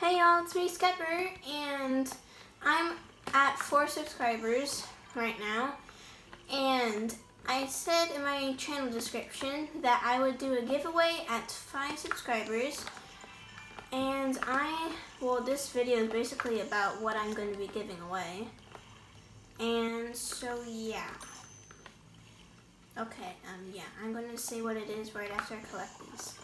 Hey y'all, it's me Skepper, and I'm at four subscribers right now. And I said in my channel description that I would do a giveaway at five subscribers. And I, well, this video is basically about what I'm going to be giving away. And so, yeah. Okay, um, yeah, I'm going to say what it is right after I collect these.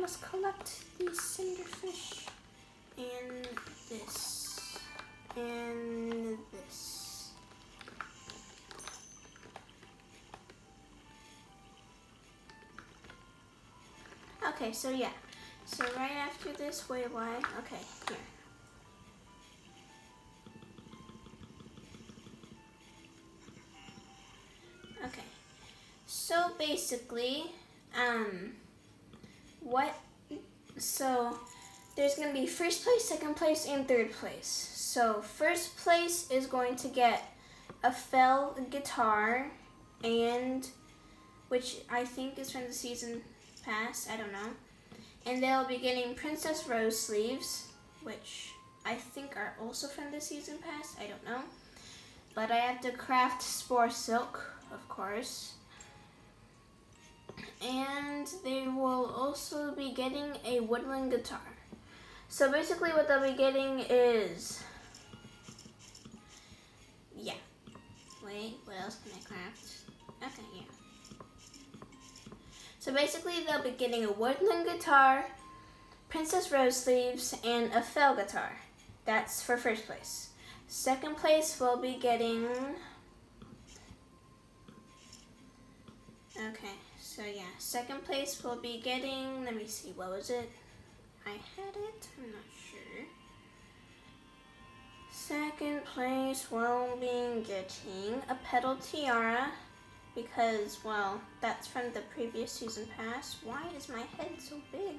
Must collect these cinderfish and this and this. Okay, so yeah. So right after this, wait, why? Okay, here. Okay. So basically, um, what so there's going to be first place, second place, and third place. So first place is going to get a fell guitar and which I think is from the season pass, I don't know. And they'll be getting Princess Rose sleeves, which I think are also from the season pass, I don't know. But I have to craft Spore Silk, of course and they will also be getting a woodland guitar. So basically what they'll be getting is, yeah, wait, what else can I craft? Okay, yeah. So basically they'll be getting a woodland guitar, Princess Rose sleeves, and a fell guitar. That's for first place. Second place will be getting, okay. So yeah, second place will be getting, let me see, what was it? I had it, I'm not sure. Second place will be getting a petal tiara because, well, that's from the previous season pass. Why is my head so big?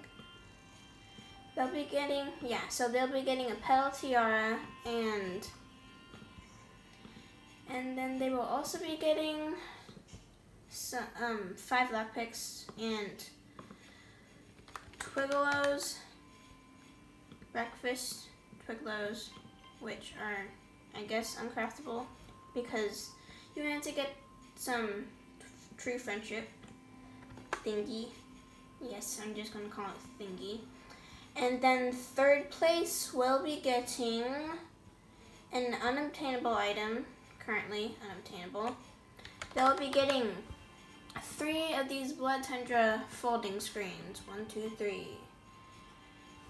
They'll be getting, yeah, so they'll be getting a petal tiara and and then they will also be getting some, um, five lockpicks and Twiggle O's, breakfast Twiggle O's, which are, I guess, uncraftable because you have to get some true friendship thingy. Yes, I'm just to call it thingy. And then third place will be getting an unobtainable item, currently unobtainable. They'll be getting of these Blood Tundra folding screens. One, two, three.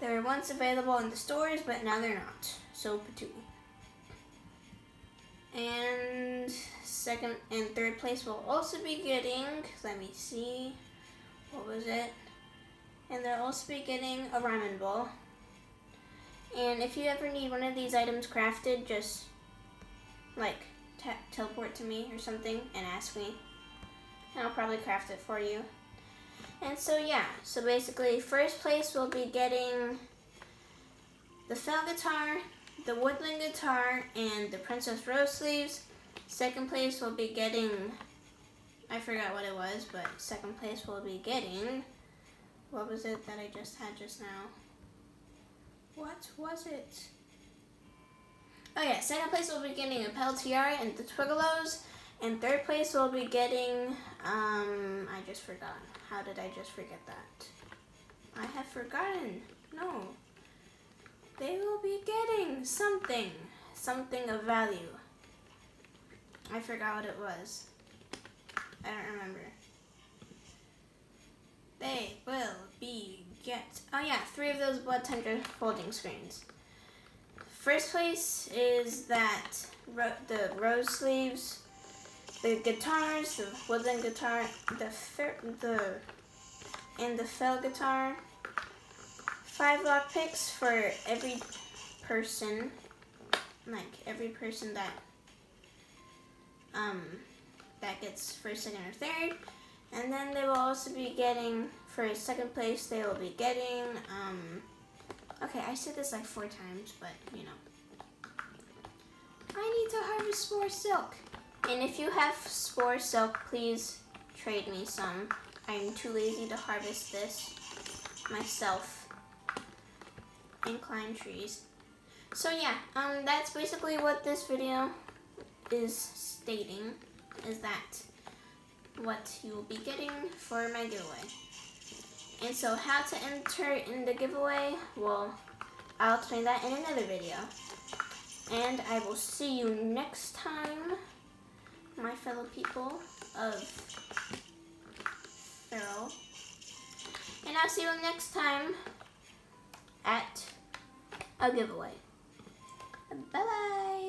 They were once available in the stores, but now they're not. So, two. And second and third place will also be getting, let me see, what was it? And they'll also be getting a ramen bowl. And if you ever need one of these items crafted, just like teleport to me or something and ask me and I'll probably craft it for you. And so yeah, so basically first place will be getting the fell guitar, the woodland guitar, and the Princess Rose sleeves. Second place will be getting, I forgot what it was, but second place will be getting, what was it that I just had just now? What was it? Oh yeah, second place will be getting a Petal Tiara and the Twiggle O's. In third place, we'll be getting, um, I just forgot. How did I just forget that? I have forgotten. No. They will be getting something. Something of value. I forgot what it was. I don't remember. They will be get, oh yeah, three of those Blood Tundra folding screens. First place is that ro the rose sleeves the guitars, the wooden guitar, the the and the fell guitar. Five lock picks for every person, like every person that um that gets first, second, or third. And then they will also be getting for second place. They will be getting um. Okay, I said this like four times, but you know. I need to harvest more silk. And if you have spore silk, please trade me some. I'm too lazy to harvest this myself and climb trees. So yeah, um, that's basically what this video is stating, is that what you will be getting for my giveaway. And so how to enter in the giveaway, well, I'll explain that in another video. And I will see you next time, my fellow people of Pharaoh. And I'll see you next time at a giveaway. Bye-bye.